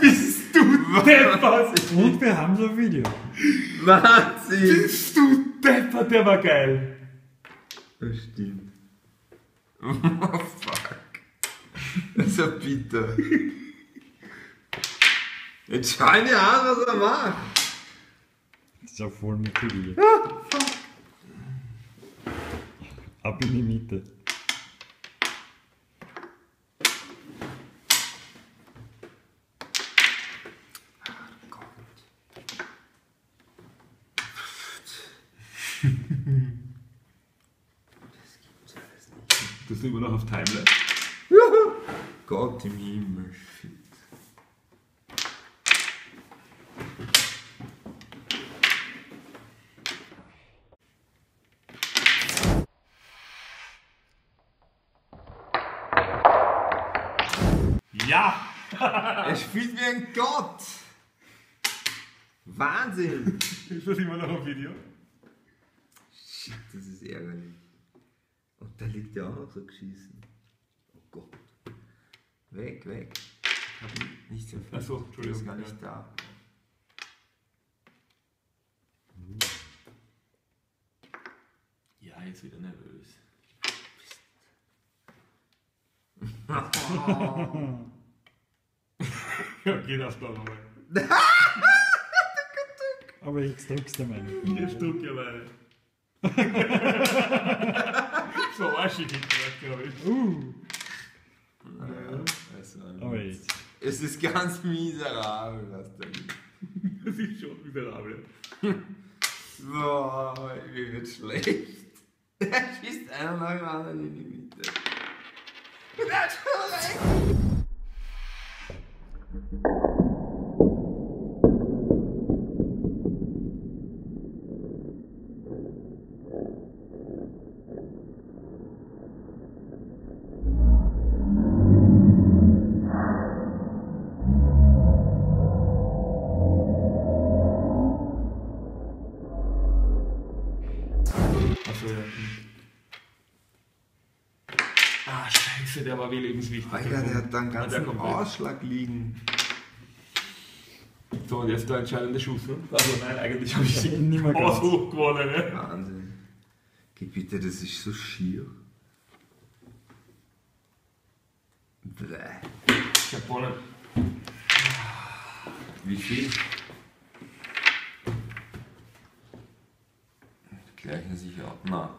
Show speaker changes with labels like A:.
A: Bist du deppert?
B: Und wir haben so ein Video.
C: Wahnsinn!
A: Bist du deppert? Der war geil.
C: Das stimmt. Oh fuck. Das ist ja bitter. Jetzt schau ihn an, was er macht.
B: Das ist ja voll motiviert. Ab in die Mitte.
A: Du bist immer noch auf Timeline.
C: Gott im Himmel, shit.
A: Ja!
C: Er spielt wie ein Gott! Wahnsinn!
A: Ist das immer noch auf Video?
C: Shit, das ist ärgerlich. Liegt ja auch noch so geschissen. Oh Gott. Weg, weg. Ich hab nicht so viel.
A: Ach so,
C: Der
A: Entschuldigung,
C: ist gar
A: ja.
C: nicht da.
A: Ja, jetzt wieder nervös. ja, geht das doch nochmal.
B: Aber jetzt drückst du meine.
A: Jetzt drück ja meine. So arschig hinterher, glaube ich.
B: Uh,
C: Also,
B: aber jetzt.
C: es ist ganz miserabel, was da liegt.
A: Das ist schon miserabel.
C: Boah, mir wird schlecht. Er schießt einer nach dem anderen in die Mitte. Und
A: Ah, scheiße, der war wie lebenswichtig.
C: Alter, der hat da einen
A: Ja, der
C: ganzen
A: kommt weg.
C: Ausschlag liegen.
A: So, und jetzt der entscheidende Schuss, ne? Also nein, eigentlich habe ich
B: Nicht mehr ganz.
A: Gewonnen, ne?
C: Wahnsinn. Geh bitte, das ist so schier. Bäh.
A: Ich hab gewonnen.
C: Wie viel? Gleichen sich ab. Na,